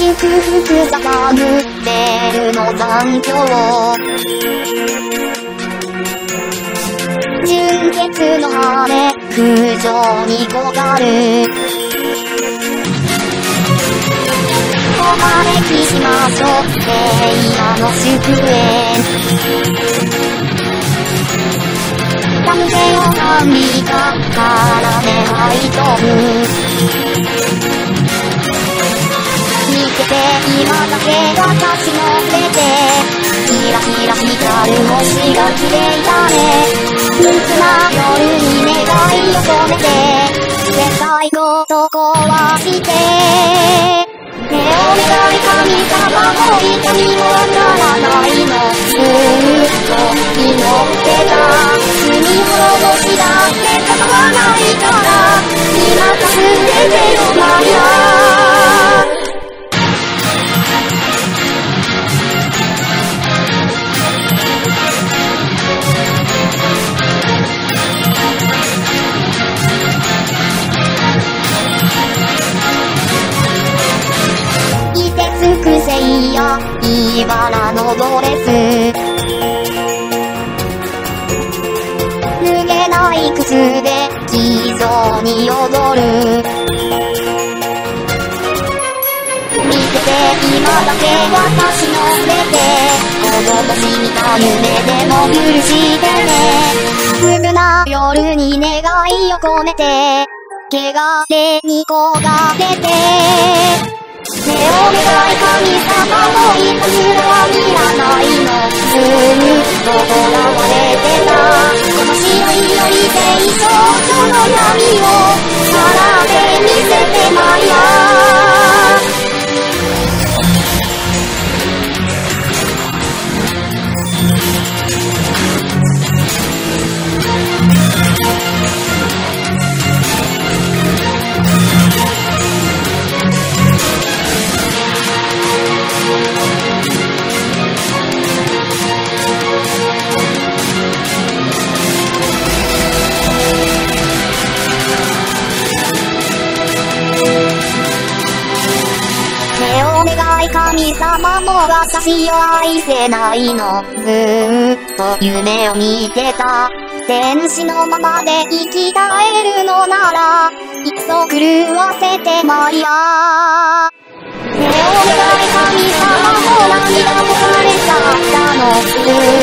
福さ探ってるの残響純潔の羽空上に焦がる。お招きしましょう。平野の祝宴。男性を神がからねはいとむ見て今だけ私の手でキラキラ光る星が綺麗だね。無垢な夜に願いを込めて世界ごと壊して。手を願い神様も痛みもわからないの。茨のドレス脱げない靴で地蔵に踊る。見てて今だけ私の目で子供しみた夢でも許してね。すぐな夜に願いを込めて汚れに焦がれて。手を願い神様の。いたずらは見らないのずーっと囚われてたない神様も私を愛せないの。ずーっと夢を見てた。天使のままで生き絶えるのならいっそ狂わせてマリア手を願い神様も涙こされちゃったのずー